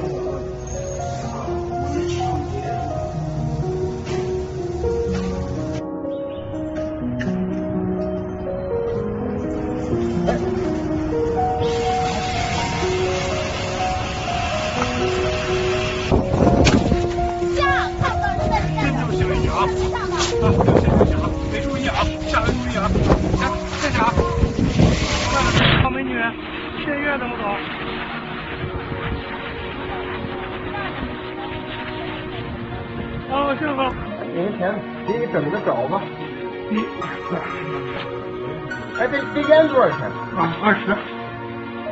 下，看。注意啊，下回注意啊。行，再见啊。你好美女，去医院怎么走？哦，师傅，零钱给你整个找吧。你哎，这这烟多少钱？啊，二十。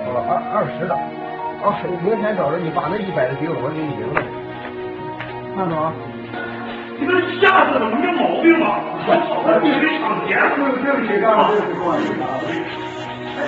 哦，二二十的。哦，明天找着，你把那一百的给我，我给你赢了。慢着啊。你这瞎子怎么有毛病吗？我跑到地里抢钱。对不起，对不起，不好意思，不好意思啊。哎？